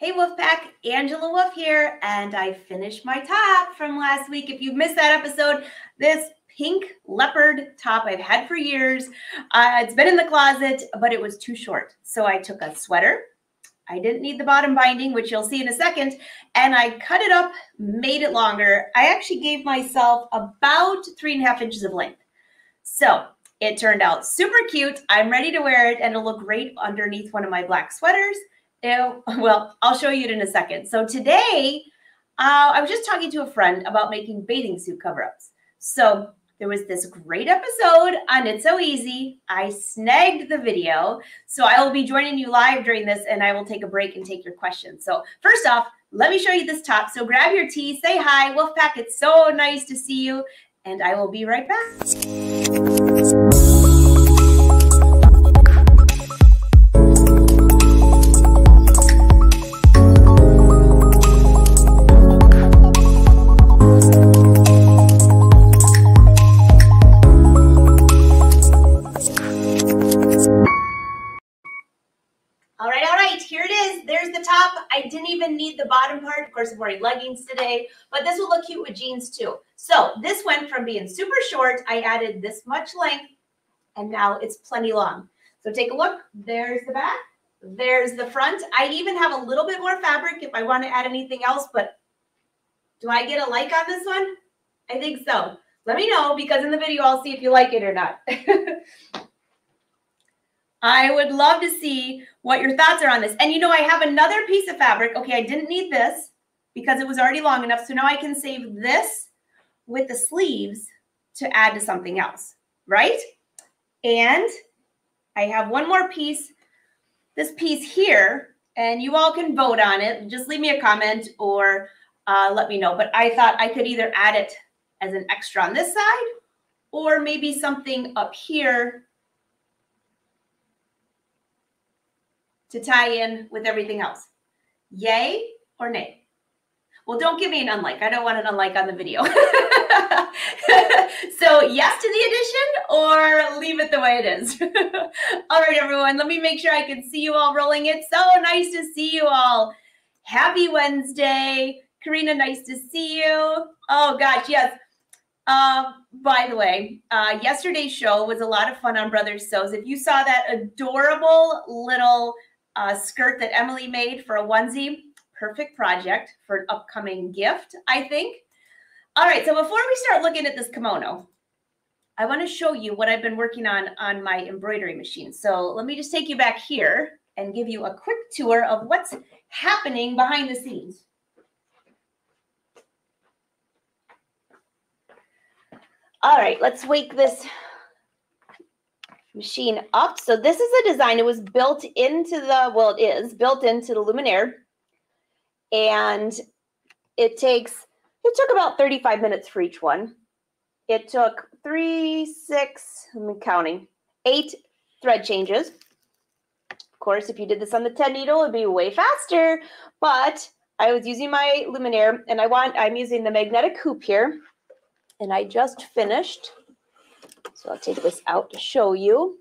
Hey Wolfpack, Angela Wolf here, and I finished my top from last week. If you missed that episode, this pink leopard top I've had for years. Uh, it's been in the closet, but it was too short. So I took a sweater. I didn't need the bottom binding, which you'll see in a second, and I cut it up, made it longer. I actually gave myself about three and a half inches of length. So it turned out super cute. I'm ready to wear it, and it'll look great underneath one of my black sweaters Ew. Well, I'll show you it in a second. So today, uh, I was just talking to a friend about making bathing suit cover-ups. So there was this great episode on It's Sew Easy. I snagged the video. So I will be joining you live during this and I will take a break and take your questions. So first off, let me show you this top. So grab your tea, say hi, Wolfpack. It's so nice to see you. And I will be right back. Bottom part. Of course, I'm wearing leggings today, but this will look cute with jeans too. So this went from being super short, I added this much length, and now it's plenty long. So take a look. There's the back. There's the front. I even have a little bit more fabric if I want to add anything else, but do I get a like on this one? I think so. Let me know because in the video, I'll see if you like it or not. I would love to see what your thoughts are on this. And you know, I have another piece of fabric. Okay, I didn't need this because it was already long enough. So now I can save this with the sleeves to add to something else, right? And I have one more piece, this piece here, and you all can vote on it. Just leave me a comment or uh, let me know. But I thought I could either add it as an extra on this side or maybe something up here to tie in with everything else? Yay or nay? Well, don't give me an unlike. I don't want an unlike on the video. so yes to the addition or leave it the way it is. all right, everyone, let me make sure I can see you all rolling. It's so nice to see you all. Happy Wednesday. Karina, nice to see you. Oh gosh, yes. Uh, by the way, uh, yesterday's show was a lot of fun on Brother Sews. If you saw that adorable little uh, skirt that Emily made for a onesie. Perfect project for an upcoming gift, I think. All right, so before we start looking at this kimono, I want to show you what I've been working on on my embroidery machine. So let me just take you back here and give you a quick tour of what's happening behind the scenes. All right, let's wake this machine up. So this is a design. It was built into the, well, it is built into the Luminaire. And it takes, it took about 35 minutes for each one. It took three, six, I'm counting, eight thread changes. Of course, if you did this on the 10 needle, it'd be way faster. But I was using my Luminaire and I want, I'm using the magnetic hoop here. And I just finished so I'll take this out to show you.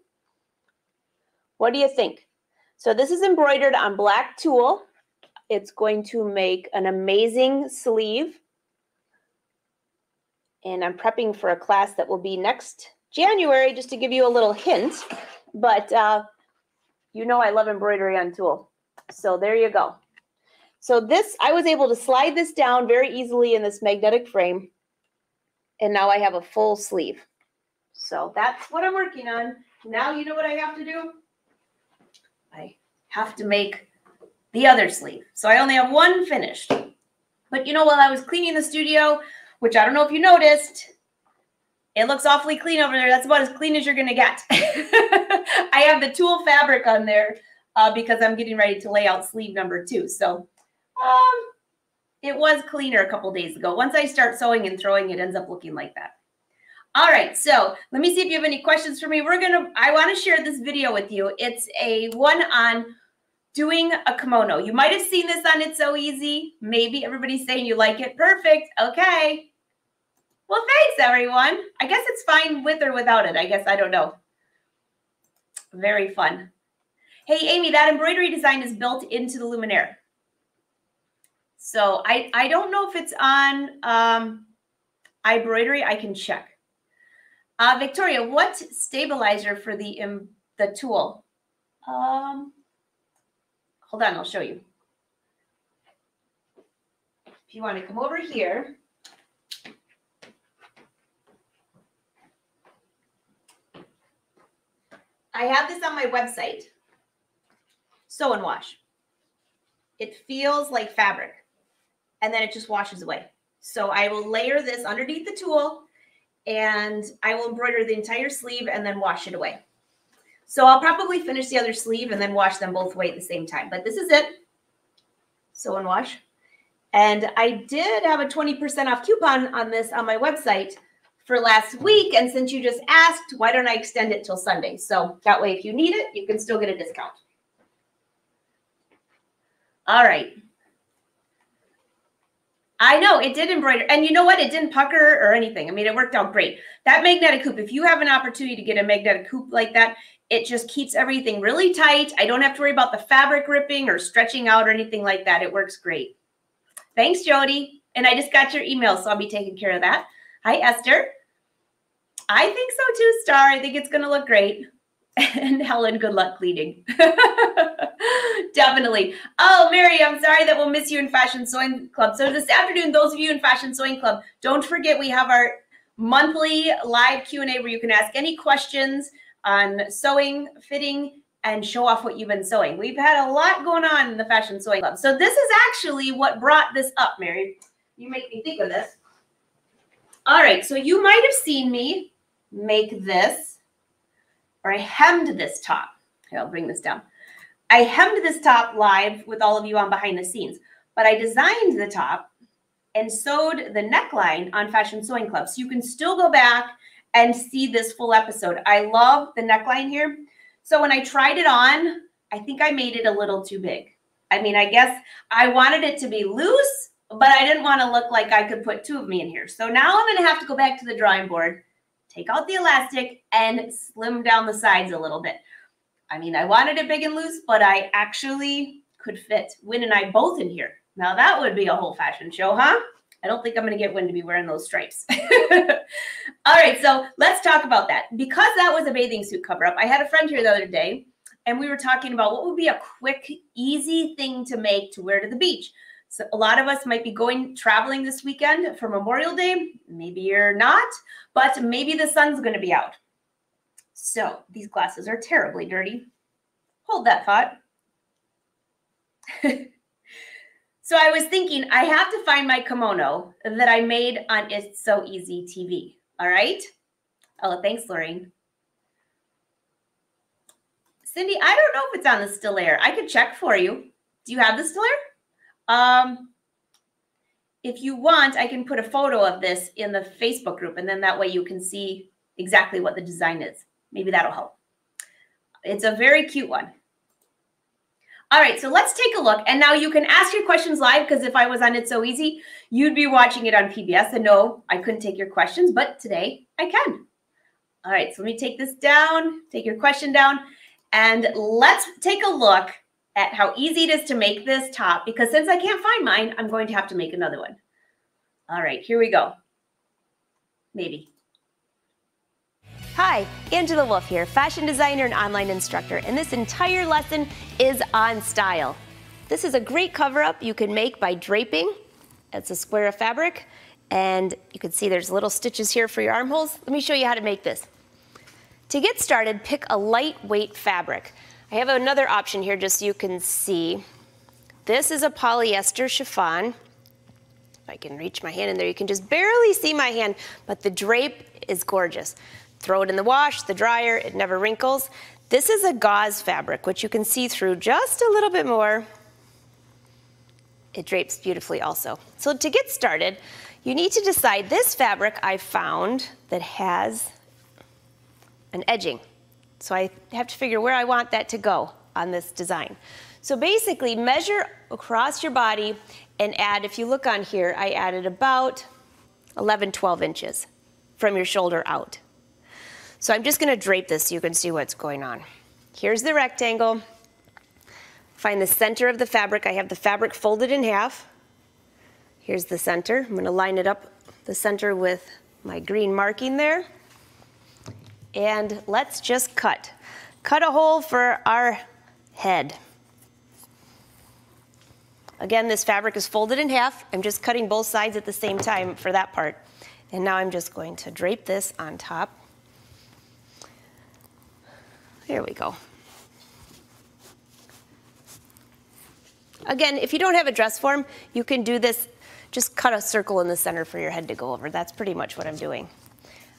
What do you think? So this is embroidered on black tulle. It's going to make an amazing sleeve. And I'm prepping for a class that will be next January, just to give you a little hint. But uh, you know I love embroidery on tulle. So there you go. So this, I was able to slide this down very easily in this magnetic frame. And now I have a full sleeve. So that's what I'm working on. Now you know what I have to do? I have to make the other sleeve. So I only have one finished. But you know, while I was cleaning the studio, which I don't know if you noticed, it looks awfully clean over there. That's about as clean as you're going to get. I have the tulle fabric on there uh, because I'm getting ready to lay out sleeve number two. So um, it was cleaner a couple days ago. Once I start sewing and throwing, it ends up looking like that. All right, so let me see if you have any questions for me. We're gonna, I wanna share this video with you. It's a one on doing a kimono. You might have seen this on It's Sew Easy. Maybe everybody's saying you like it. Perfect, okay. Well, thanks everyone. I guess it's fine with or without it. I guess, I don't know. Very fun. Hey, Amy, that embroidery design is built into the Luminaire. So I, I don't know if it's on um, iBroidery. I can check. Uh, Victoria, what stabilizer for the um, the tulle? Um, hold on, I'll show you. If you want to come over here. I have this on my website. Sew and wash. It feels like fabric and then it just washes away. So I will layer this underneath the tulle and I will embroider the entire sleeve and then wash it away. So I'll probably finish the other sleeve and then wash them both away at the same time. But this is it. Sew and wash. And I did have a 20% off coupon on this on my website for last week. And since you just asked, why don't I extend it till Sunday? So that way, if you need it, you can still get a discount. All right. I know it did embroider. And you know what? It didn't pucker or anything. I mean, it worked out great. That magnetic hoop, if you have an opportunity to get a magnetic hoop like that, it just keeps everything really tight. I don't have to worry about the fabric ripping or stretching out or anything like that. It works great. Thanks, Jody. And I just got your email, so I'll be taking care of that. Hi, Esther. I think so too, Star. I think it's going to look great. and Helen, good luck leading. Definitely. Oh, Mary, I'm sorry that we'll miss you in Fashion Sewing Club. So this afternoon, those of you in Fashion Sewing Club, don't forget we have our monthly live Q&A where you can ask any questions on sewing, fitting, and show off what you've been sewing. We've had a lot going on in the Fashion Sewing Club. So this is actually what brought this up, Mary. You make me think of this. All right, so you might have seen me make this or I hemmed this top. Here, I'll bring this down. I hemmed this top live with all of you on behind the scenes, but I designed the top and sewed the neckline on Fashion Sewing Club. So you can still go back and see this full episode. I love the neckline here. So when I tried it on, I think I made it a little too big. I mean, I guess I wanted it to be loose, but I didn't want to look like I could put two of me in here. So now I'm going to have to go back to the drawing board take out the elastic and slim down the sides a little bit. I mean, I wanted it big and loose, but I actually could fit Win and I both in here. Now that would be a whole fashion show, huh? I don't think I'm going to get Win to be wearing those stripes. All right, so let's talk about that. Because that was a bathing suit cover up, I had a friend here the other day, and we were talking about what would be a quick, easy thing to make to wear to the beach. So a lot of us might be going traveling this weekend for Memorial Day. Maybe you're not, but maybe the sun's going to be out. So these glasses are terribly dirty. Hold that thought. so I was thinking I have to find my kimono that I made on It's Sew Easy TV. All right. Oh, thanks, Lorraine. Cindy, I don't know if it's on the Stellaire. I could check for you. Do you have the Stellaire? Um, if you want, I can put a photo of this in the Facebook group, and then that way you can see exactly what the design is. Maybe that'll help. It's a very cute one. All right, so let's take a look. And now you can ask your questions live because if I was on It Sew Easy, you'd be watching it on PBS. And no, I couldn't take your questions, but today I can. All right, so let me take this down, take your question down, and let's take a look at how easy it is to make this top because since I can't find mine, I'm going to have to make another one. All right, here we go. Maybe. Hi, Angela Wolf here, fashion designer and online instructor, and this entire lesson is on style. This is a great cover up you can make by draping. It's a square of fabric, and you can see there's little stitches here for your armholes. Let me show you how to make this. To get started, pick a lightweight fabric. I have another option here just so you can see. This is a polyester chiffon. If I can reach my hand in there, you can just barely see my hand, but the drape is gorgeous. Throw it in the wash, the dryer, it never wrinkles. This is a gauze fabric, which you can see through just a little bit more. It drapes beautifully also. So to get started, you need to decide this fabric I found that has an edging. So I have to figure where I want that to go on this design. So basically measure across your body and add, if you look on here, I added about 11, 12 inches from your shoulder out. So I'm just gonna drape this so you can see what's going on. Here's the rectangle. Find the center of the fabric. I have the fabric folded in half. Here's the center. I'm gonna line it up the center with my green marking there. And let's just cut. Cut a hole for our head. Again, this fabric is folded in half. I'm just cutting both sides at the same time for that part. And now I'm just going to drape this on top. There we go. Again, if you don't have a dress form, you can do this, just cut a circle in the center for your head to go over. That's pretty much what I'm doing.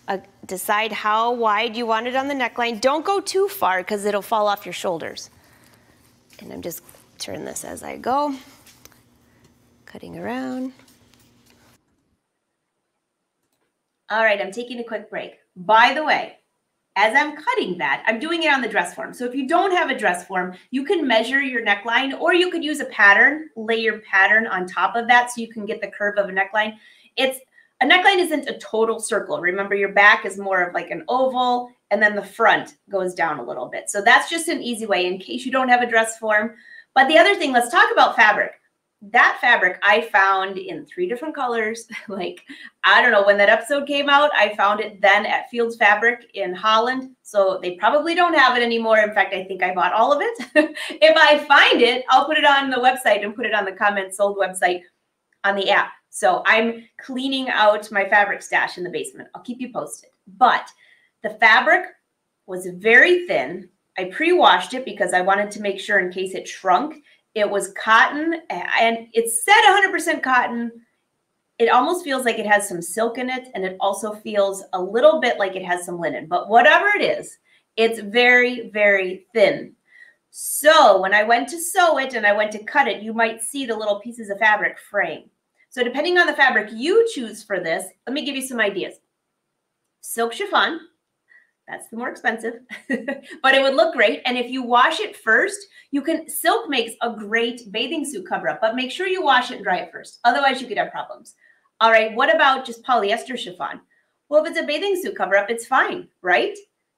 Uh, decide how wide you want it on the neckline. Don't go too far because it'll fall off your shoulders. And I'm just turn this as I go, cutting around. All right, I'm taking a quick break. By the way, as I'm cutting that, I'm doing it on the dress form. So if you don't have a dress form, you can measure your neckline or you could use a pattern, lay your pattern on top of that so you can get the curve of a neckline. It's a neckline isn't a total circle. Remember your back is more of like an oval and then the front goes down a little bit. So that's just an easy way in case you don't have a dress form. But the other thing, let's talk about fabric that fabric I found in three different colors. like, I don't know, when that episode came out, I found it then at Fields Fabric in Holland. So they probably don't have it anymore. In fact, I think I bought all of it. if I find it, I'll put it on the website and put it on the CommentSold website on the app. So I'm cleaning out my fabric stash in the basement. I'll keep you posted. But the fabric was very thin. I pre-washed it because I wanted to make sure in case it shrunk it was cotton and it said 100% cotton. It almost feels like it has some silk in it and it also feels a little bit like it has some linen. But whatever it is, it's very, very thin. So when I went to sew it and I went to cut it, you might see the little pieces of fabric fraying. So depending on the fabric you choose for this, let me give you some ideas. Silk chiffon, that's the more expensive, but it would look great. And if you wash it first, you can, silk makes a great bathing suit cover up, but make sure you wash it and dry it first. Otherwise you could have problems. All right, what about just polyester chiffon? Well, if it's a bathing suit cover up, it's fine, right?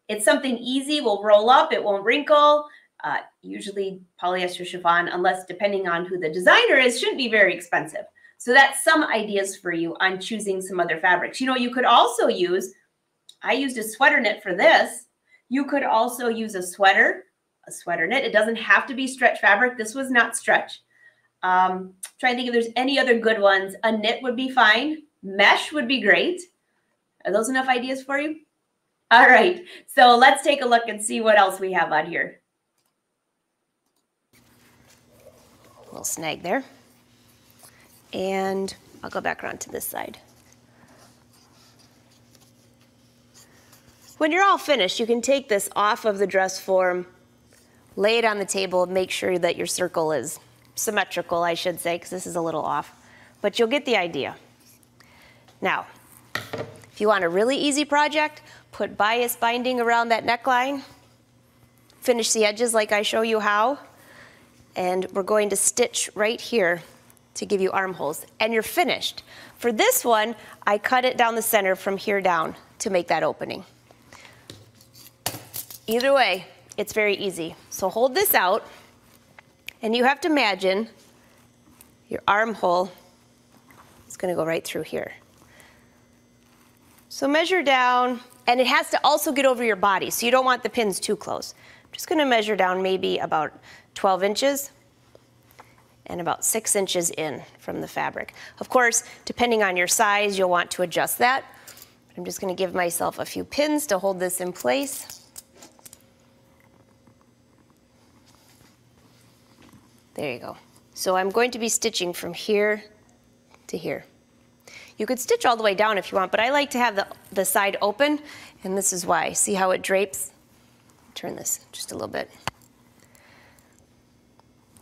It's something easy, will roll up, it won't wrinkle. Uh, usually polyester chiffon, unless depending on who the designer is, shouldn't be very expensive. So that's some ideas for you on choosing some other fabrics. You know, you could also use I used a sweater knit for this. You could also use a sweater, a sweater knit. It doesn't have to be stretch fabric. This was not stretch. Um, trying to think if there's any other good ones. A knit would be fine. Mesh would be great. Are those enough ideas for you? All right, so let's take a look and see what else we have on here. A little snag there. And I'll go back around to this side. When you're all finished, you can take this off of the dress form, lay it on the table, and make sure that your circle is symmetrical, I should say, because this is a little off. But you'll get the idea. Now, if you want a really easy project, put bias binding around that neckline, finish the edges like I show you how, and we're going to stitch right here to give you armholes, and you're finished. For this one, I cut it down the center from here down to make that opening. Either way, it's very easy. So hold this out, and you have to imagine your armhole is gonna go right through here. So measure down, and it has to also get over your body, so you don't want the pins too close. I'm just gonna measure down maybe about 12 inches and about six inches in from the fabric. Of course, depending on your size, you'll want to adjust that. I'm just gonna give myself a few pins to hold this in place. There you go. So I'm going to be stitching from here to here. You could stitch all the way down if you want, but I like to have the, the side open, and this is why. See how it drapes? Turn this just a little bit.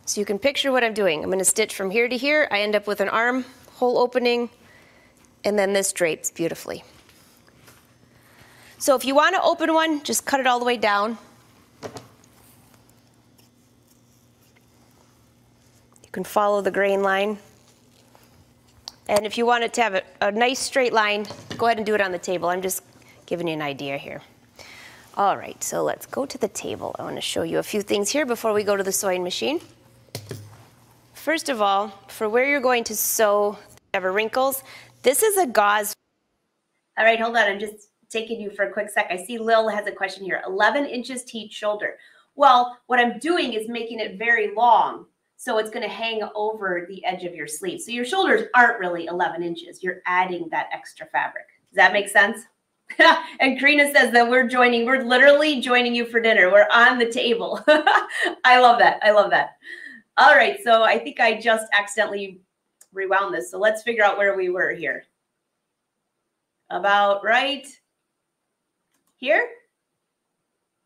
So you can picture what I'm doing. I'm gonna stitch from here to here. I end up with an arm hole opening, and then this drapes beautifully. So if you wanna open one, just cut it all the way down. You can follow the grain line. And if you want it to have a, a nice straight line, go ahead and do it on the table. I'm just giving you an idea here. All right, so let's go to the table. I want to show you a few things here before we go to the sewing machine. First of all, for where you're going to sew ever wrinkles. This is a gauze. All right, hold on. I'm just taking you for a quick sec. I see Lil has a question here. 11 inches to each shoulder. Well, what I'm doing is making it very long. So it's going to hang over the edge of your sleeve. So your shoulders aren't really 11 inches. You're adding that extra fabric. Does that make sense? and Karina says that we're joining, we're literally joining you for dinner. We're on the table. I love that. I love that. All right. So I think I just accidentally rewound this. So let's figure out where we were here. About right here.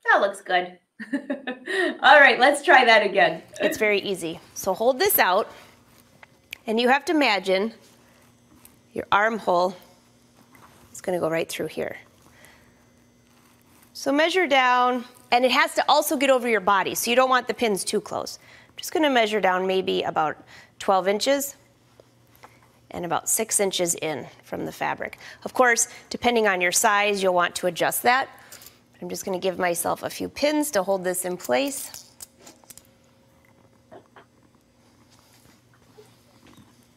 That looks good. All right, let's try that again. It's very easy. So hold this out, and you have to imagine your armhole is going to go right through here. So measure down, and it has to also get over your body, so you don't want the pins too close. I'm just going to measure down maybe about 12 inches and about six inches in from the fabric. Of course, depending on your size, you'll want to adjust that. I'm just going to give myself a few pins to hold this in place.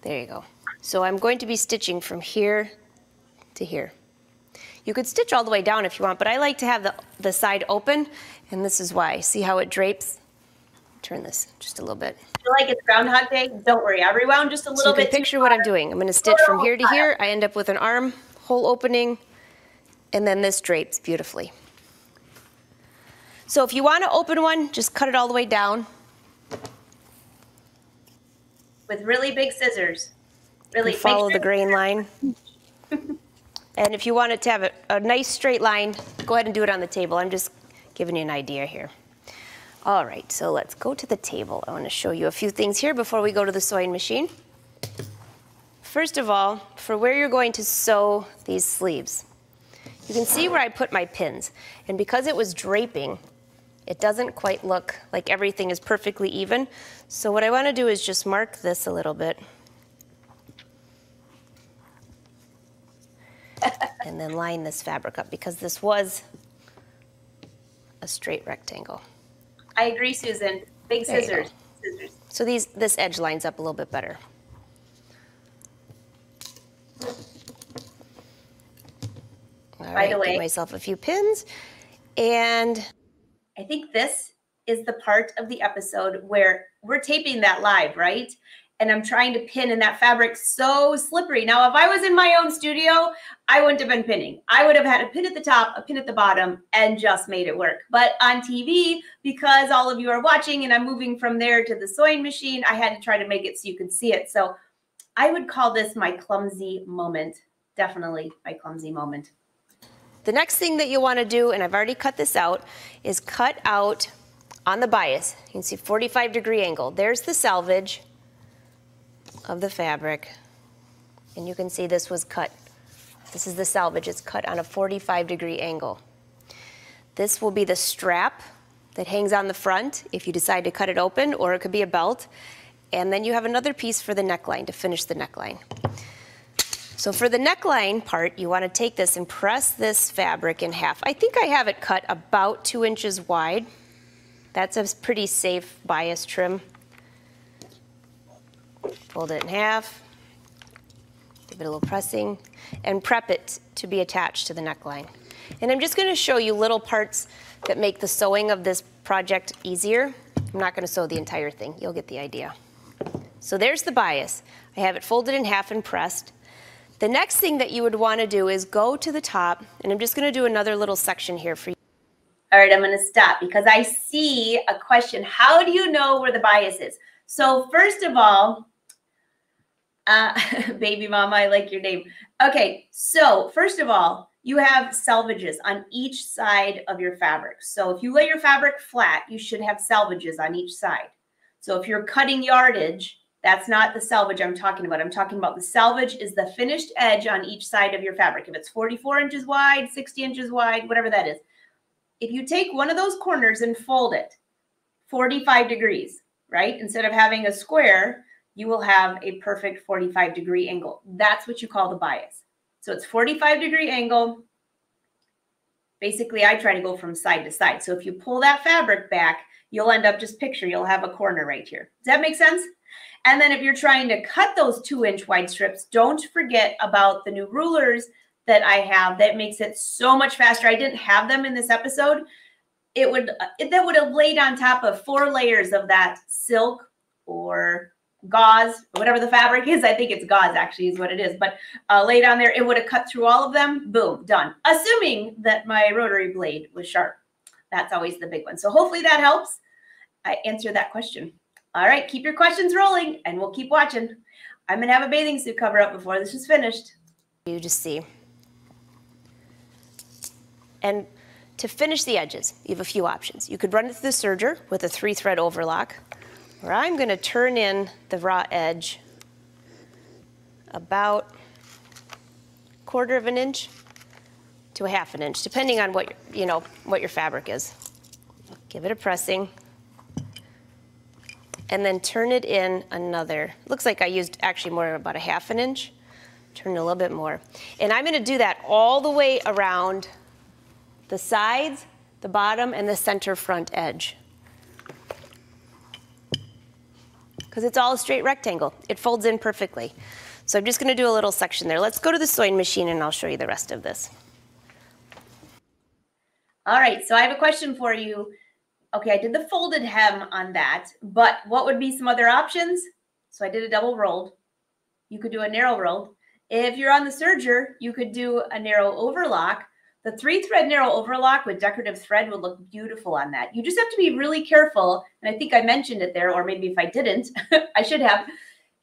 There you go. So I'm going to be stitching from here to here. You could stitch all the way down if you want, but I like to have the, the side open, and this is why. See how it drapes? Turn this just a little bit. feel like it's Groundhog Day? Don't worry, I rewound just a little so bit. picture what I'm doing. I'm going to stitch from here to here. I end up with an arm hole opening, and then this drapes beautifully. So if you want to open one, just cut it all the way down. With really big scissors. Really follow sure the grain line. and if you want it to have a, a nice straight line, go ahead and do it on the table. I'm just giving you an idea here. All right, so let's go to the table. I want to show you a few things here before we go to the sewing machine. First of all, for where you're going to sew these sleeves, you can see where I put my pins. And because it was draping, it doesn't quite look like everything is perfectly even. So what I want to do is just mark this a little bit. and then line this fabric up because this was a straight rectangle. I agree, Susan. Big scissors. scissors. So these this edge lines up a little bit better. All By right, the way, give myself a few pins and I think this is the part of the episode where we're taping that live, right? And I'm trying to pin in that fabric so slippery. Now, if I was in my own studio, I wouldn't have been pinning. I would have had a pin at the top, a pin at the bottom, and just made it work. But on TV, because all of you are watching and I'm moving from there to the sewing machine, I had to try to make it so you could see it. So I would call this my clumsy moment. Definitely my clumsy moment. The next thing that you want to do, and I've already cut this out, is cut out on the bias. You can see 45 degree angle. There's the selvage of the fabric. And you can see this was cut. This is the selvage. It's cut on a 45 degree angle. This will be the strap that hangs on the front if you decide to cut it open, or it could be a belt. And then you have another piece for the neckline to finish the neckline. So for the neckline part, you want to take this and press this fabric in half. I think I have it cut about two inches wide. That's a pretty safe bias trim. Fold it in half, give it a little pressing, and prep it to be attached to the neckline. And I'm just going to show you little parts that make the sewing of this project easier. I'm not going to sew the entire thing. You'll get the idea. So there's the bias. I have it folded in half and pressed. The next thing that you would want to do is go to the top, and I'm just going to do another little section here for you. All right, I'm going to stop because I see a question. How do you know where the bias is? So first of all, uh, baby mama, I like your name. Okay, so first of all, you have selvages on each side of your fabric. So if you lay your fabric flat, you should have selvages on each side. So if you're cutting yardage, that's not the selvage I'm talking about. I'm talking about the selvage is the finished edge on each side of your fabric. If it's 44 inches wide, 60 inches wide, whatever that is. If you take one of those corners and fold it 45 degrees, right? Instead of having a square, you will have a perfect 45 degree angle. That's what you call the bias. So it's 45 degree angle. Basically, I try to go from side to side. So if you pull that fabric back, you'll end up just picture, you'll have a corner right here. Does that make sense? And then if you're trying to cut those two inch wide strips, don't forget about the new rulers that I have that makes it so much faster. I didn't have them in this episode. It would, it, that would have laid on top of four layers of that silk or gauze, whatever the fabric is. I think it's gauze actually is what it is, but uh, laid on there, it would have cut through all of them. Boom, done. Assuming that my rotary blade was sharp. That's always the big one. So hopefully that helps. I answer that question. All right, keep your questions rolling and we'll keep watching. I'm gonna have a bathing suit cover up before this is finished. You just see. And to finish the edges, you have a few options. You could run it through the serger with a three thread overlock, or I'm gonna turn in the raw edge about quarter of an inch to a half an inch, depending on what, you know, what your fabric is. Give it a pressing and then turn it in another, looks like I used actually more about a half an inch. Turn it a little bit more. And I'm gonna do that all the way around the sides, the bottom, and the center front edge. Because it's all a straight rectangle. It folds in perfectly. So I'm just gonna do a little section there. Let's go to the sewing machine and I'll show you the rest of this. All right, so I have a question for you okay, I did the folded hem on that, but what would be some other options? So I did a double rolled. You could do a narrow rolled. If you're on the serger, you could do a narrow overlock. The three thread narrow overlock with decorative thread would look beautiful on that. You just have to be really careful. And I think I mentioned it there, or maybe if I didn't, I should have.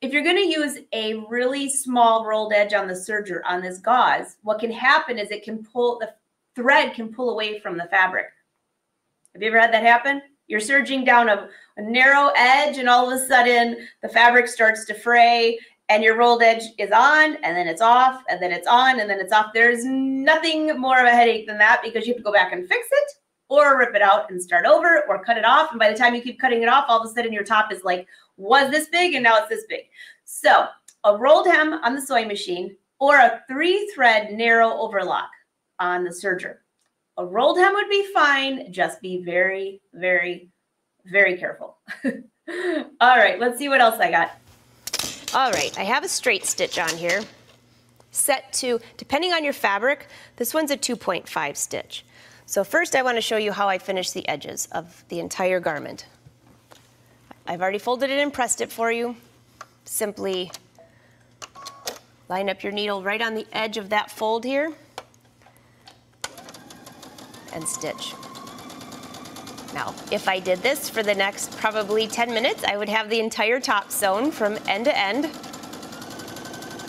If you're going to use a really small rolled edge on the serger on this gauze, what can happen is it can pull, the thread can pull away from the fabric. Have you ever had that happen? You're serging down a, a narrow edge, and all of a sudden the fabric starts to fray, and your rolled edge is on, and then it's off, and then it's on, and then it's off. There's nothing more of a headache than that because you have to go back and fix it, or rip it out and start over, or cut it off. And by the time you keep cutting it off, all of a sudden your top is like, was this big? And now it's this big. So a rolled hem on the sewing machine or a three thread narrow overlock on the serger. A rolled hem would be fine. Just be very, very, very careful. All right, let's see what else I got. All right, I have a straight stitch on here. Set to, depending on your fabric, this one's a 2.5 stitch. So first I wanna show you how I finish the edges of the entire garment. I've already folded it and pressed it for you. Simply line up your needle right on the edge of that fold here and stitch. Now, if I did this for the next probably 10 minutes, I would have the entire top sewn from end to end.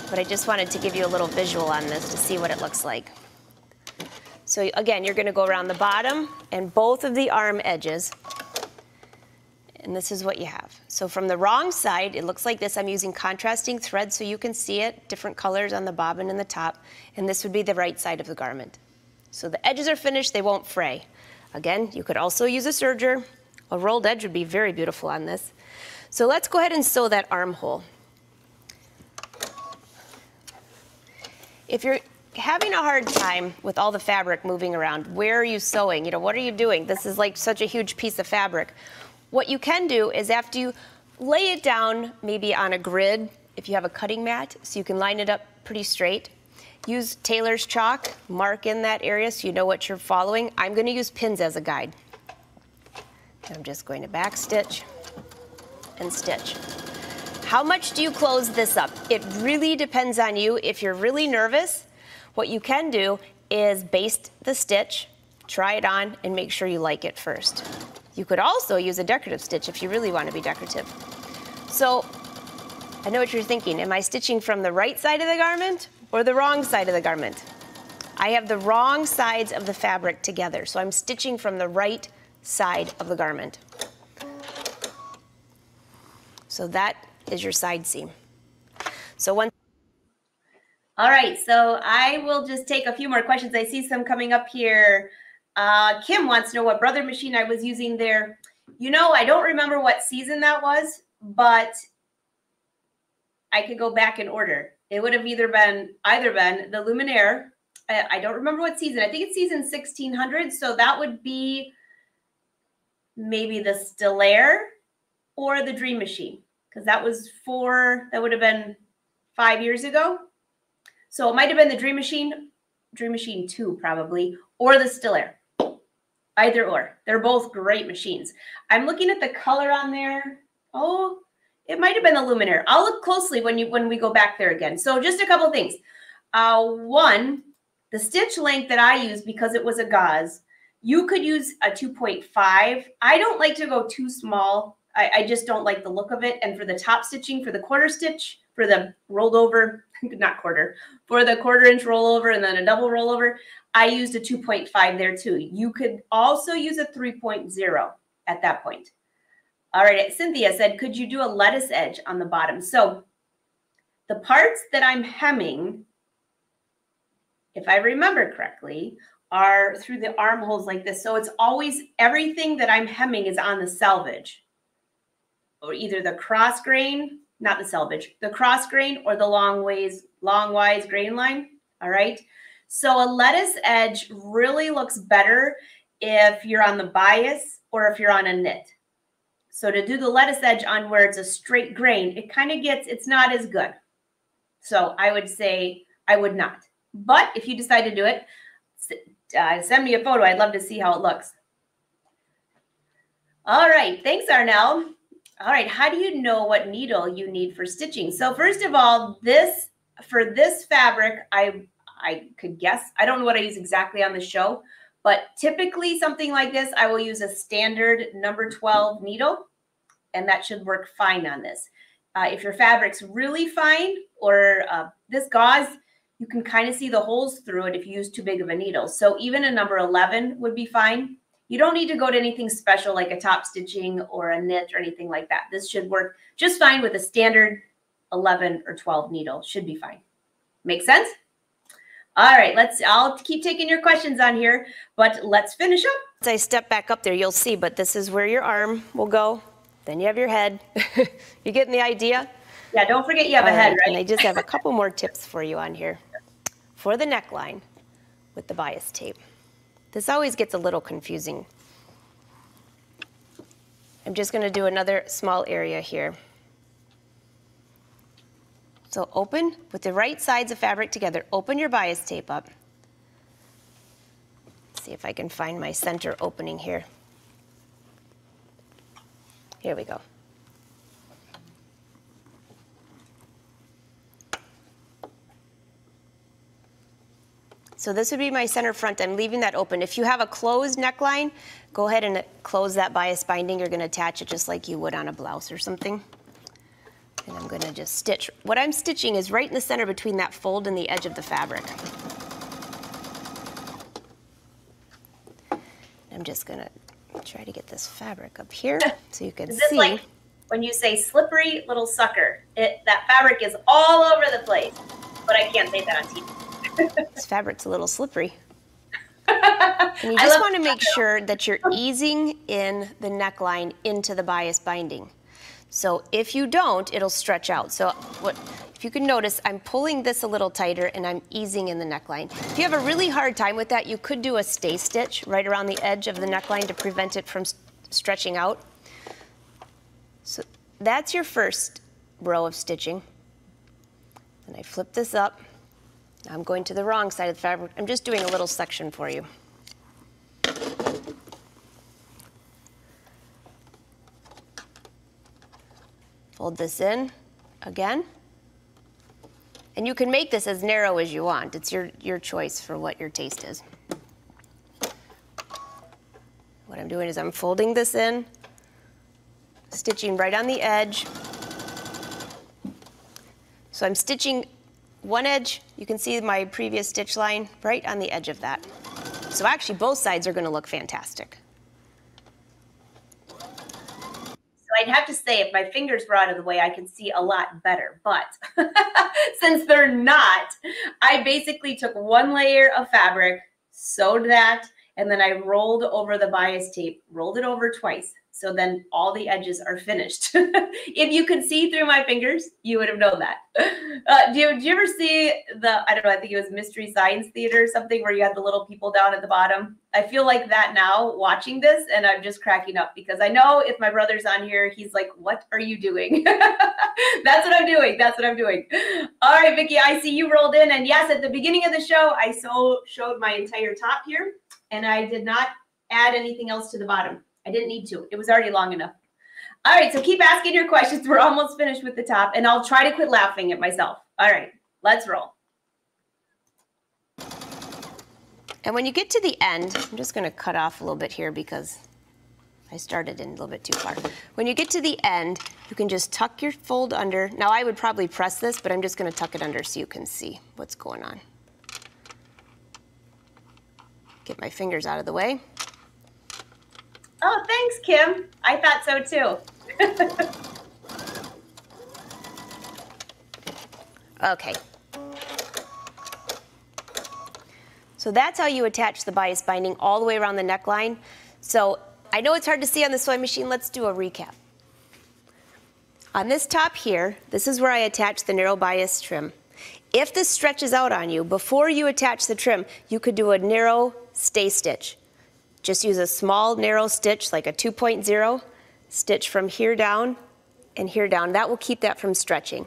But I just wanted to give you a little visual on this to see what it looks like. So again, you're gonna go around the bottom and both of the arm edges. And this is what you have. So from the wrong side, it looks like this. I'm using contrasting thread so you can see it, different colors on the bobbin and the top. And this would be the right side of the garment. So the edges are finished, they won't fray. Again, you could also use a serger. A rolled edge would be very beautiful on this. So let's go ahead and sew that armhole. If you're having a hard time with all the fabric moving around, where are you sewing? You know, what are you doing? This is like such a huge piece of fabric. What you can do is after you lay it down maybe on a grid, if you have a cutting mat, so you can line it up pretty straight, Use tailor's chalk, mark in that area so you know what you're following. I'm going to use pins as a guide. I'm just going to back stitch and stitch. How much do you close this up? It really depends on you. If you're really nervous, what you can do is baste the stitch, try it on, and make sure you like it first. You could also use a decorative stitch if you really want to be decorative. So I know what you're thinking. Am I stitching from the right side of the garment or the wrong side of the garment. I have the wrong sides of the fabric together, so I'm stitching from the right side of the garment. So that is your side seam. So one. All right, so I will just take a few more questions. I see some coming up here. Uh, Kim wants to know what brother machine I was using there. You know, I don't remember what season that was, but I could go back in order it would have either been either been the Luminaire. I, I don't remember what season. I think it's season 1600. So that would be maybe the Stellaire or the Dream Machine, because that was four, that would have been five years ago. So it might have been the Dream Machine, Dream Machine 2 probably, or the Stellaire. Either or. They're both great machines. I'm looking at the color on there. Oh, it might have been the Luminaire. I'll look closely when you when we go back there again. So just a couple things. Uh, one, the stitch length that I use because it was a gauze, you could use a 2.5. I don't like to go too small. I, I just don't like the look of it. And for the top stitching, for the quarter stitch, for the rolled over, not quarter, for the quarter inch rollover and then a double rollover, I used a 2.5 there too. You could also use a 3.0 at that point. All right, Cynthia said, could you do a lettuce edge on the bottom? So the parts that I'm hemming, if I remember correctly, are through the armholes like this. So it's always everything that I'm hemming is on the selvage or either the cross grain, not the selvage, the cross grain or the long ways, long wise grain line. All right. So a lettuce edge really looks better if you're on the bias or if you're on a knit. So to do the lettuce edge on where it's a straight grain, it kind of gets, it's not as good. So I would say I would not. But if you decide to do it, uh, send me a photo. I'd love to see how it looks. All right. Thanks, Arnell. All right. How do you know what needle you need for stitching? So first of all, this, for this fabric, I, I could guess. I don't know what I use exactly on the show, but typically something like this, I will use a standard number 12 needle, and that should work fine on this. Uh, if your fabric's really fine or uh, this gauze, you can kind of see the holes through it if you use too big of a needle. So even a number 11 would be fine. You don't need to go to anything special like a top stitching or a knit or anything like that. This should work just fine with a standard 11 or 12 needle. Should be fine. Make sense? All right, let's, I'll keep taking your questions on here, but let's finish up. As I step back up there, you'll see, but this is where your arm will go. Then you have your head. you getting the idea? Yeah, don't forget you have All a head, right? And I just have a couple more tips for you on here. For the neckline with the bias tape. This always gets a little confusing. I'm just gonna do another small area here. So open with the right sides of fabric together. Open your bias tape up. see if I can find my center opening here. Here we go. So this would be my center front. I'm leaving that open. If you have a closed neckline, go ahead and close that bias binding. You're going to attach it just like you would on a blouse or something. And I'm gonna just stitch. What I'm stitching is right in the center between that fold and the edge of the fabric. I'm just gonna try to get this fabric up here so you can see. Like when you say slippery little sucker, it, that fabric is all over the place. But I can't say that on TV. this fabric's a little slippery. and you just want to make sure that you're easing in the neckline into the bias binding. So if you don't, it'll stretch out. So what, if you can notice, I'm pulling this a little tighter and I'm easing in the neckline. If you have a really hard time with that, you could do a stay stitch right around the edge of the neckline to prevent it from stretching out. So that's your first row of stitching. And I flip this up. I'm going to the wrong side of the fabric. I'm just doing a little section for you. Fold this in again. And you can make this as narrow as you want. It's your, your choice for what your taste is. What I'm doing is I'm folding this in, stitching right on the edge. So I'm stitching one edge, you can see my previous stitch line right on the edge of that. So actually both sides are gonna look fantastic. I'd have to say if my fingers were out of the way, I could see a lot better. But since they're not, I basically took one layer of fabric, sewed that, and then I rolled over the bias tape, rolled it over twice. So then all the edges are finished. if you could see through my fingers, you would have known that. Uh, do, you, do you ever see the, I don't know, I think it was Mystery Science Theater or something where you had the little people down at the bottom? I feel like that now watching this and I'm just cracking up because I know if my brother's on here, he's like, what are you doing? That's what I'm doing. That's what I'm doing. All right, Vicki, I see you rolled in. And yes, at the beginning of the show, I so showed my entire top here and I did not add anything else to the bottom. I didn't need to. It was already long enough. All right, so keep asking your questions. We're almost finished with the top, and I'll try to quit laughing at myself. All right, let's roll. And when you get to the end, I'm just going to cut off a little bit here because I started in a little bit too far. When you get to the end, you can just tuck your fold under. Now I would probably press this, but I'm just going to tuck it under so you can see what's going on. Get my fingers out of the way. Oh, thanks, Kim. I thought so too. okay. So that's how you attach the bias binding all the way around the neckline. So I know it's hard to see on the sewing machine. Let's do a recap. On this top here, this is where I attach the narrow bias trim. If this stretches out on you, before you attach the trim, you could do a narrow stay stitch. Just use a small narrow stitch like a 2.0, stitch from here down and here down. That will keep that from stretching.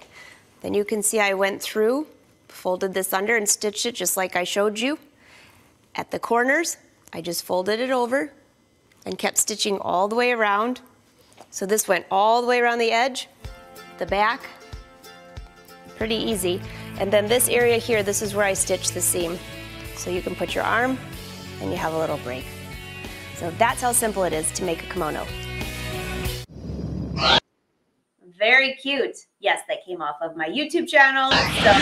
Then you can see I went through, folded this under and stitched it just like I showed you. At the corners, I just folded it over and kept stitching all the way around. So this went all the way around the edge, the back, pretty easy. And then this area here, this is where I stitched the seam. So you can put your arm and you have a little break. So that's how simple it is to make a kimono. Very cute. Yes, that came off of my YouTube channel. So,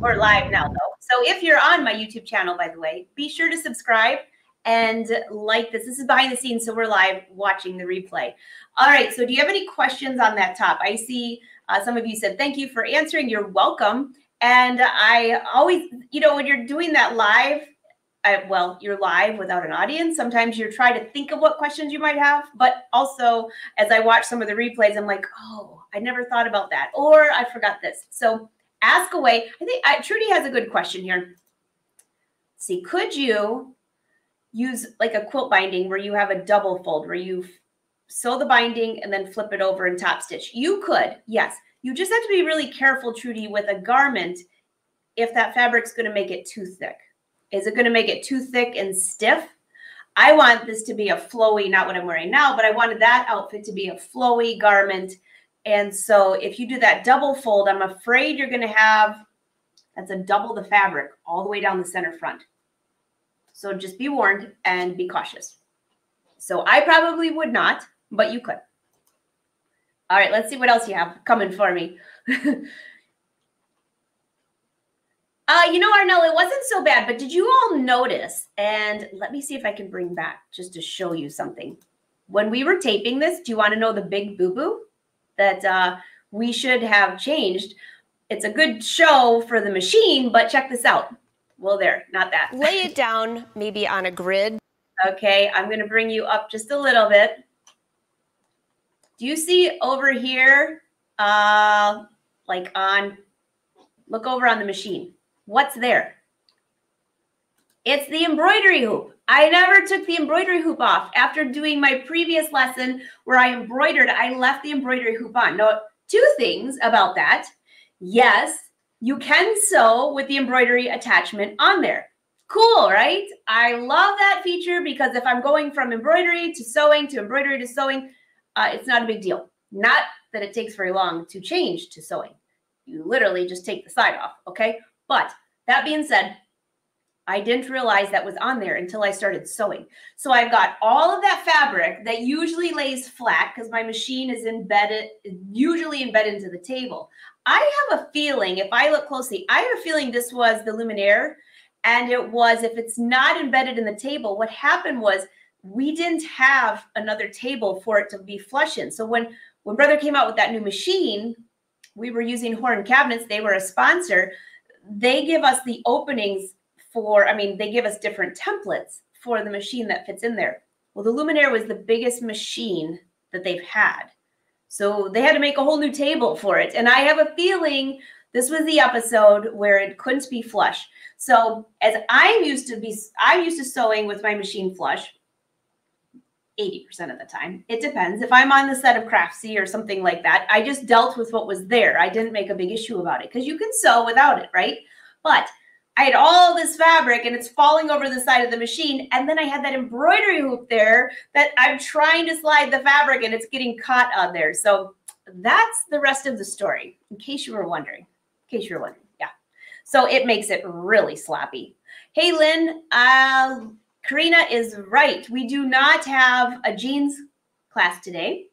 we're live now, though. So if you're on my YouTube channel, by the way, be sure to subscribe and like this. This is behind the scenes, so we're live watching the replay. All right. So do you have any questions on that top? I see uh, some of you said thank you for answering. You're welcome. And I always, you know, when you're doing that live, I, well, you're live without an audience. Sometimes you're trying to think of what questions you might have, but also as I watch some of the replays, I'm like, oh, I never thought about that, or I forgot this. So ask away. I think uh, Trudy has a good question here. Let's see, could you use like a quilt binding where you have a double fold, where you sew the binding and then flip it over and top stitch? You could, yes. You just have to be really careful, Trudy, with a garment if that fabric's going to make it too thick. Is it going to make it too thick and stiff? I want this to be a flowy, not what I'm wearing now, but I wanted that outfit to be a flowy garment. And so if you do that double fold, I'm afraid you're going to have, that's a double the fabric all the way down the center front. So just be warned and be cautious. So I probably would not, but you could. All right, let's see what else you have coming for me. Uh, you know, Arnell, it wasn't so bad, but did you all notice? And let me see if I can bring back just to show you something. When we were taping this, do you want to know the big boo boo that uh, we should have changed? It's a good show for the machine, but check this out. Well, there, not that. Lay it down maybe on a grid. Okay, I'm going to bring you up just a little bit. Do you see over here, uh, like on, look over on the machine what's there? It's the embroidery hoop. I never took the embroidery hoop off. After doing my previous lesson where I embroidered, I left the embroidery hoop on. Now, two things about that. Yes, you can sew with the embroidery attachment on there. Cool, right? I love that feature because if I'm going from embroidery to sewing to embroidery to sewing, uh, it's not a big deal. Not that it takes very long to change to sewing. You literally just take the side off, okay? But that being said, I didn't realize that was on there until I started sewing. So I've got all of that fabric that usually lays flat because my machine is embedded, usually embedded into the table. I have a feeling, if I look closely, I have a feeling this was the luminaire. And it was, if it's not embedded in the table, what happened was we didn't have another table for it to be flush in. So when, when brother came out with that new machine, we were using Horn Cabinets. They were a sponsor they give us the openings for, I mean, they give us different templates for the machine that fits in there. Well, the Luminaire was the biggest machine that they've had. So they had to make a whole new table for it. And I have a feeling this was the episode where it couldn't be flush. So as I'm used to be, I'm used to sewing with my machine flush 80% of the time. It depends. If I'm on the set of Craftsy or something like that, I just dealt with what was there. I didn't make a big issue about it because you can sew without it, right? But I had all this fabric and it's falling over the side of the machine. And then I had that embroidery hoop there that I'm trying to slide the fabric and it's getting caught on there. So that's the rest of the story, in case you were wondering. In case you were wondering. Yeah. So it makes it really sloppy. Hey, Lynn, uh, Karina is right. We do not have a jeans class today.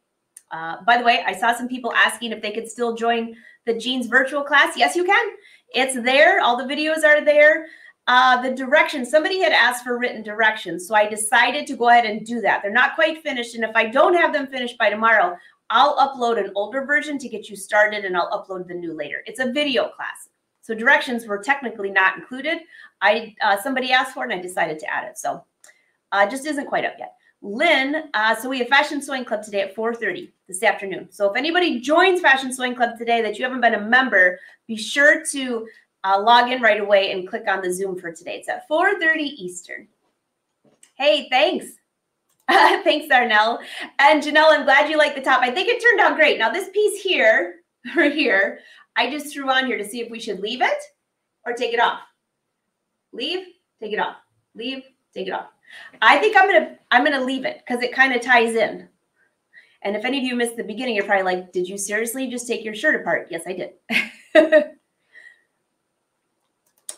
Uh, by the way, I saw some people asking if they could still join the jeans virtual class. Yes, you can. It's there. All the videos are there. Uh, the directions, somebody had asked for written directions. So I decided to go ahead and do that. They're not quite finished. And if I don't have them finished by tomorrow, I'll upload an older version to get you started and I'll upload the new later. It's a video class. So directions were technically not included. I uh, somebody asked for it and I decided to add it. So uh, just isn't quite up yet. Lynn, uh, so we have Fashion Sewing Club today at 4.30 this afternoon. So if anybody joins Fashion Sewing Club today that you haven't been a member, be sure to uh, log in right away and click on the Zoom for today. It's at 4.30 Eastern. Hey, thanks. thanks, Darnell. And Janelle, I'm glad you like the top. I think it turned out great. Now this piece here, right here, I just threw on here to see if we should leave it or take it off. Leave, take it off. Leave, take it off. I think I'm gonna I'm gonna leave it because it kind of ties in. And if any of you missed the beginning, you're probably like, "Did you seriously just take your shirt apart?" Yes, I did.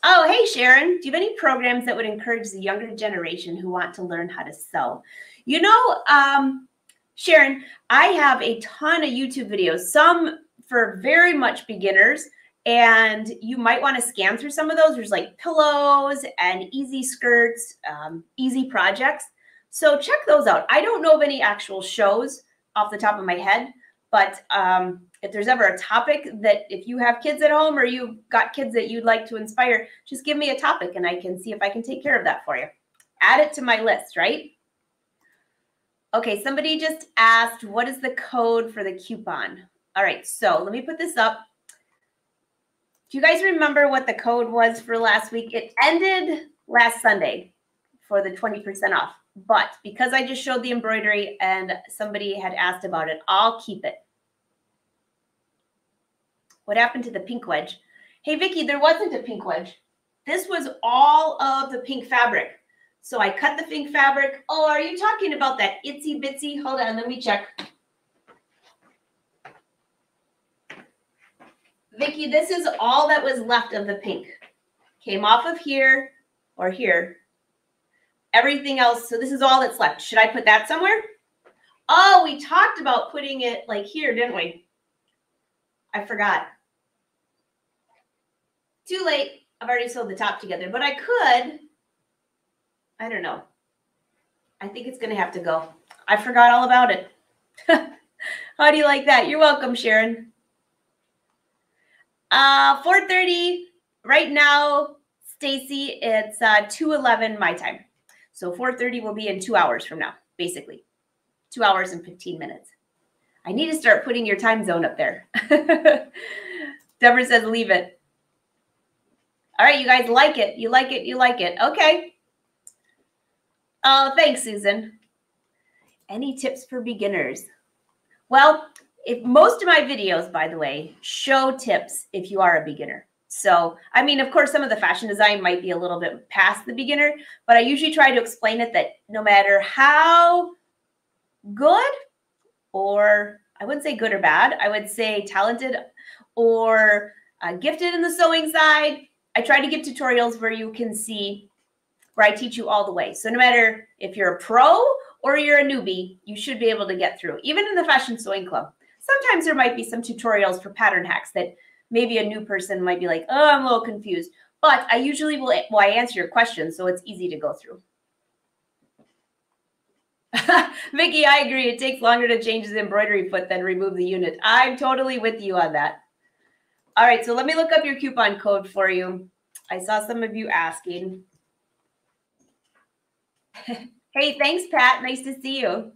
oh, hey Sharon, do you have any programs that would encourage the younger generation who want to learn how to sew? You know, um, Sharon, I have a ton of YouTube videos. Some for very much beginners. And you might want to scan through some of those. There's like pillows and easy skirts, um, easy projects. So check those out. I don't know of any actual shows off the top of my head, but um, if there's ever a topic that if you have kids at home or you've got kids that you'd like to inspire, just give me a topic and I can see if I can take care of that for you. Add it to my list, right? Okay, somebody just asked, what is the code for the coupon? All right, so let me put this up. Do you guys remember what the code was for last week? It ended last Sunday for the 20% off. But because I just showed the embroidery and somebody had asked about it, I'll keep it. What happened to the pink wedge? Hey, Vicki, there wasn't a pink wedge. This was all of the pink fabric. So I cut the pink fabric. Oh, are you talking about that itsy bitsy? Hold on, let me check. Vicki, this is all that was left of the pink. Came off of here or here. Everything else, so this is all that's left. Should I put that somewhere? Oh, we talked about putting it like here, didn't we? I forgot. Too late. I've already sewed the top together, but I could. I don't know. I think it's going to have to go. I forgot all about it. How do you like that? You're welcome, Sharon. Uh, 4.30 right now, Stacy, it's uh, 2.11 my time. So 4.30 will be in two hours from now, basically. Two hours and 15 minutes. I need to start putting your time zone up there. Deborah says, leave it. All right, you guys like it. You like it. You like it. Okay. Oh, thanks, Susan. Any tips for beginners? Well, if most of my videos, by the way, show tips if you are a beginner. So, I mean, of course, some of the fashion design might be a little bit past the beginner, but I usually try to explain it that no matter how good or I wouldn't say good or bad, I would say talented or uh, gifted in the sewing side, I try to give tutorials where you can see where I teach you all the way. So no matter if you're a pro or you're a newbie, you should be able to get through, even in the Fashion Sewing Club sometimes there might be some tutorials for pattern hacks that maybe a new person might be like, oh, I'm a little confused. But I usually will, well, I answer your questions, so it's easy to go through. Vicky, I agree. It takes longer to change the embroidery foot than remove the unit. I'm totally with you on that. All right, so let me look up your coupon code for you. I saw some of you asking. hey, thanks, Pat. Nice to see you.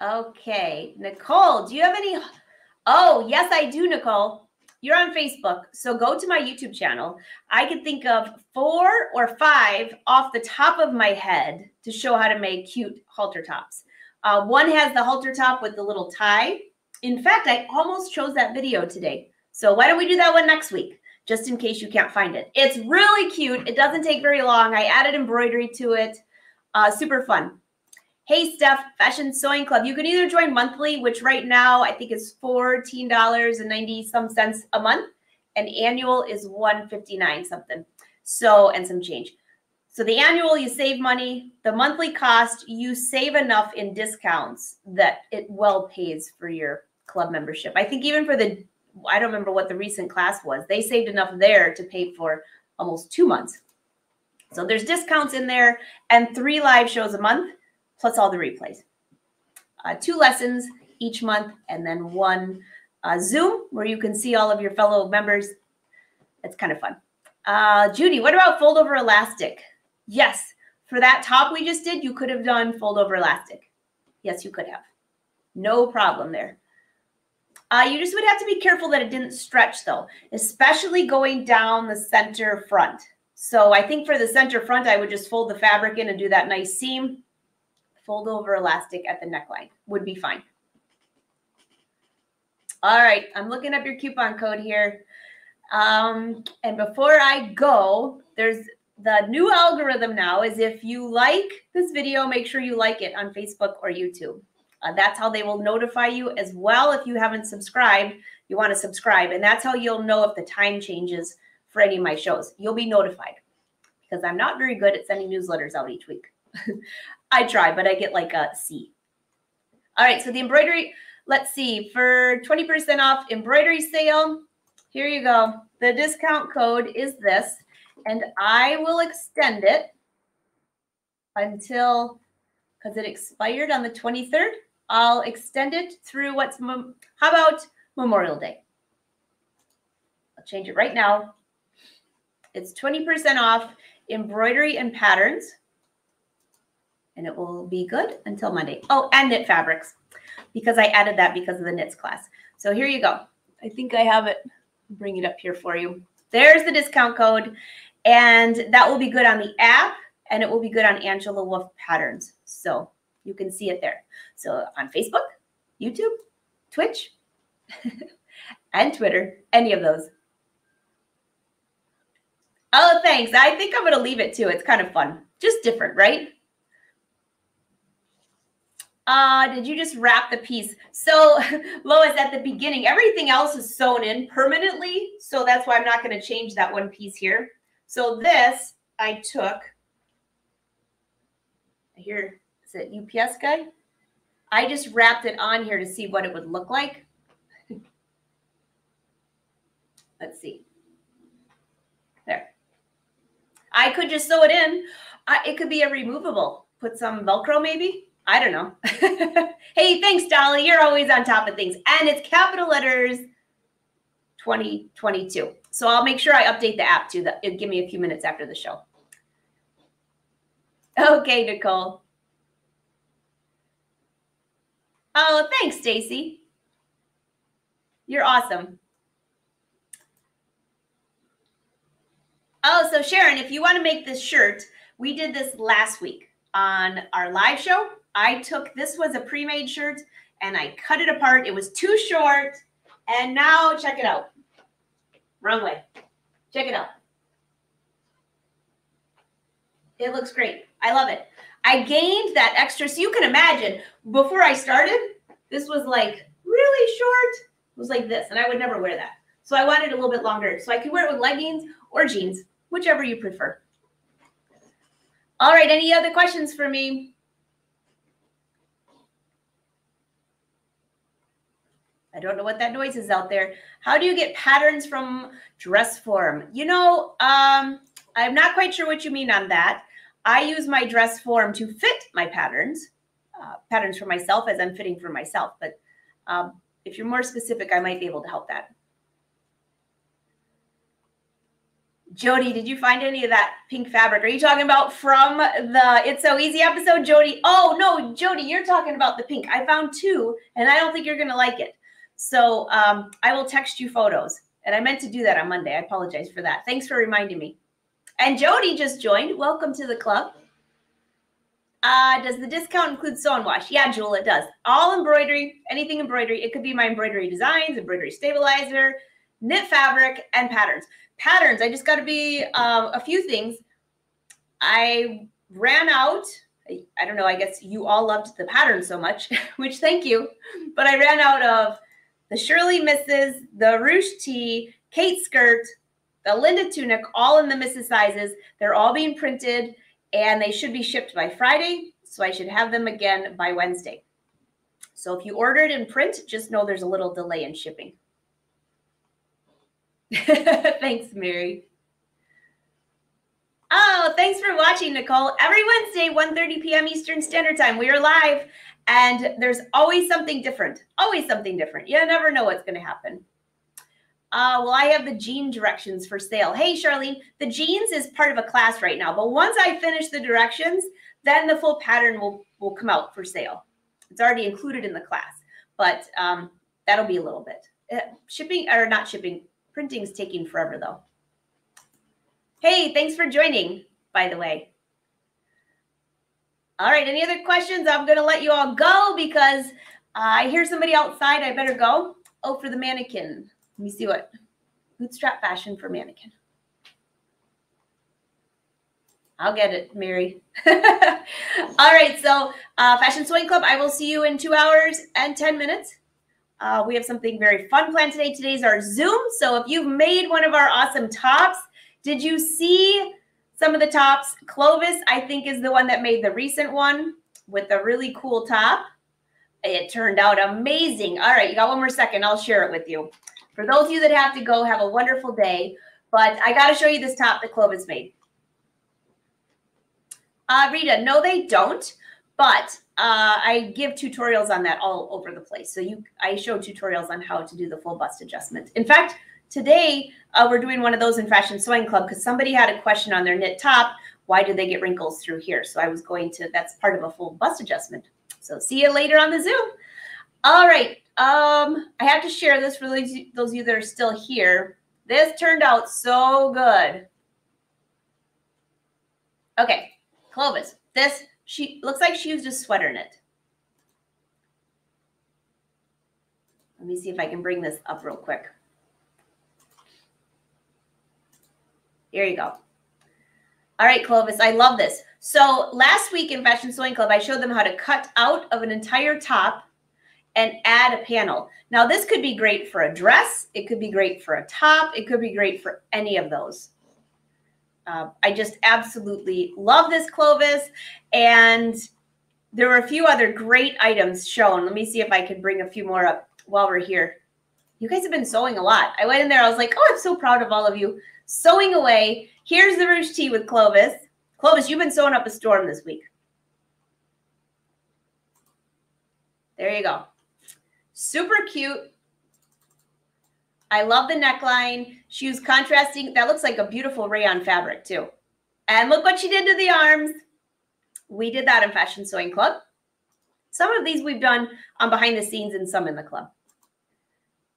Okay, Nicole, do you have any? Oh, yes, I do, Nicole. You're on Facebook. So go to my YouTube channel. I can think of four or five off the top of my head to show how to make cute halter tops. Uh, one has the halter top with the little tie. In fact, I almost chose that video today. So why don't we do that one next week? Just in case you can't find it. It's really cute. It doesn't take very long. I added embroidery to it. Uh, super fun. Hey, Steph, Fashion Sewing Club. You can either join monthly, which right now I think is $14.90 some cents a month, and annual is 159 something. So, and some change. So the annual, you save money. The monthly cost, you save enough in discounts that it well pays for your club membership. I think even for the, I don't remember what the recent class was, they saved enough there to pay for almost two months. So there's discounts in there and three live shows a month plus all the replays. Uh, two lessons each month, and then one uh, Zoom where you can see all of your fellow members. It's kind of fun. Uh, Judy, what about fold over elastic? Yes, for that top we just did, you could have done fold over elastic. Yes, you could have. No problem there. Uh, you just would have to be careful that it didn't stretch though, especially going down the center front. So I think for the center front, I would just fold the fabric in and do that nice seam fold over elastic at the neckline would be fine. All right, I'm looking up your coupon code here. Um, and before I go, there's the new algorithm now is if you like this video, make sure you like it on Facebook or YouTube. Uh, that's how they will notify you as well. If you haven't subscribed, you want to subscribe. And that's how you'll know if the time changes for any of my shows. You'll be notified because I'm not very good at sending newsletters out each week. I try, but I get like a C. All right, so the embroidery, let's see, for 20% off embroidery sale, here you go. The discount code is this, and I will extend it until, because it expired on the 23rd, I'll extend it through what's, how about Memorial Day? I'll change it right now. It's 20% off embroidery and patterns and it will be good until Monday. Oh, and knit fabrics because I added that because of the knits class. So here you go. I think I have it. Bring it up here for you. There's the discount code, and that will be good on the app, and it will be good on Angela Wolf Patterns. So you can see it there. So on Facebook, YouTube, Twitch, and Twitter, any of those. Oh, thanks. I think I'm going to leave it too. It's kind of fun. Just different, right? Uh, did you just wrap the piece? So Lois, at the beginning, everything else is sewn in permanently. So that's why I'm not going to change that one piece here. So this I took, here, is it UPS guy? I just wrapped it on here to see what it would look like. Let's see. There. I could just sew it in. I, it could be a removable. Put some Velcro maybe. I don't know. hey, thanks, Dolly. You're always on top of things. And it's capital letters 2022. So I'll make sure I update the app too. That give me a few minutes after the show. Okay, Nicole. Oh, thanks, Stacy. You're awesome. Oh, so Sharon, if you want to make this shirt, we did this last week on our live show. I took this was a pre-made shirt and I cut it apart. It was too short. And now check it out. Wrong way. Check it out. It looks great. I love it. I gained that extra. So you can imagine before I started, this was like really short. It was like this, and I would never wear that. So I wanted a little bit longer. So I could wear it with leggings or jeans, whichever you prefer. All right. Any other questions for me? I don't know what that noise is out there. How do you get patterns from dress form? You know, um, I'm not quite sure what you mean on that. I use my dress form to fit my patterns, uh, patterns for myself as I'm fitting for myself. But um, if you're more specific, I might be able to help that. Jody, did you find any of that pink fabric? Are you talking about from the It's Sew Easy episode, Jody? Oh, no, Jody, you're talking about the pink. I found two, and I don't think you're going to like it. So um, I will text you photos. And I meant to do that on Monday. I apologize for that. Thanks for reminding me. And Jody just joined. Welcome to the club. Uh, does the discount include sew and wash? Yeah, Jewel, it does. All embroidery, anything embroidery. It could be my embroidery designs, embroidery stabilizer, knit fabric, and patterns patterns. I just got to be uh, a few things. I ran out. I, I don't know. I guess you all loved the pattern so much, which thank you. But I ran out of the Shirley Misses, the Ruche tee, Kate skirt, the Linda tunic, all in the Misses sizes. They're all being printed and they should be shipped by Friday. So I should have them again by Wednesday. So if you ordered in print, just know there's a little delay in shipping. thanks, Mary. Oh, thanks for watching, Nicole. Every Wednesday, 1.30 p.m. Eastern Standard Time, we are live, and there's always something different. Always something different. You never know what's going to happen. Uh, well, I have the jean directions for sale. Hey, Charlene, the jeans is part of a class right now, but once I finish the directions, then the full pattern will, will come out for sale. It's already included in the class, but um, that'll be a little bit. Uh, shipping, or not shipping, Printing's taking forever though. Hey, thanks for joining, by the way. All right, any other questions? I'm going to let you all go because I hear somebody outside. I better go. Oh, for the mannequin. Let me see what bootstrap fashion for mannequin. I'll get it, Mary. all right, so uh, Fashion Sewing Club, I will see you in two hours and 10 minutes. Uh, we have something very fun planned today. Today's our Zoom. So if you've made one of our awesome tops, did you see some of the tops? Clovis, I think, is the one that made the recent one with the really cool top. It turned out amazing. All right, you got one more second. I'll share it with you. For those of you that have to go, have a wonderful day. But I got to show you this top that Clovis made. Uh, Rita, no, they don't. But uh, I give tutorials on that all over the place. So you, I show tutorials on how to do the full bust adjustment. In fact, today uh, we're doing one of those in Fashion Sewing Club because somebody had a question on their knit top. Why do they get wrinkles through here? So I was going to, that's part of a full bust adjustment. So see you later on the Zoom. All right. Um, I have to share this for those, those of you that are still here. This turned out so good. Okay, Clovis, this she looks like she used a sweater knit. Let me see if I can bring this up real quick. Here you go. All right, Clovis, I love this. So last week in Fashion Sewing Club, I showed them how to cut out of an entire top and add a panel. Now, this could be great for a dress. It could be great for a top. It could be great for any of those. Uh, I just absolutely love this Clovis. And there were a few other great items shown. Let me see if I can bring a few more up while we're here. You guys have been sewing a lot. I went in there. I was like, oh, I'm so proud of all of you. Sewing away. Here's the Ruche tee with Clovis. Clovis, you've been sewing up a storm this week. There you go. Super cute. I love the neckline. She used contrasting. That looks like a beautiful rayon fabric too. And look what she did to the arms. We did that in Fashion Sewing Club. Some of these we've done on behind the scenes and some in the club.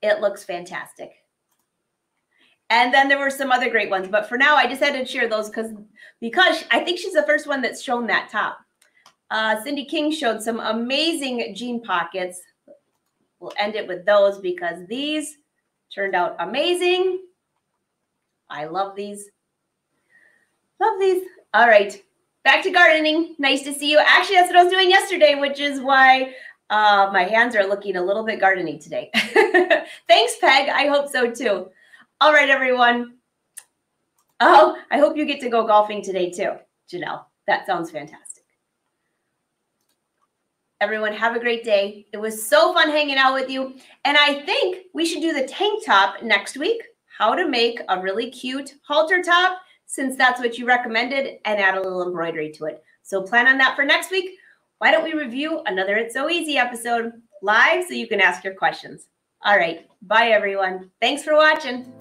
It looks fantastic. And then there were some other great ones, but for now I just had to share those because because I think she's the first one that's shown that top. Uh, Cindy King showed some amazing jean pockets. We'll end it with those because these Turned out amazing. I love these. Love these. All right. Back to gardening. Nice to see you. Actually, that's what I was doing yesterday, which is why uh, my hands are looking a little bit gardening today. Thanks, Peg. I hope so too. All right, everyone. Oh, I hope you get to go golfing today too, Janelle. That sounds fantastic. Everyone, have a great day. It was so fun hanging out with you. And I think we should do the tank top next week. How to make a really cute halter top, since that's what you recommended, and add a little embroidery to it. So plan on that for next week. Why don't we review another It's Sew Easy episode live so you can ask your questions? All right. Bye, everyone. Thanks for watching.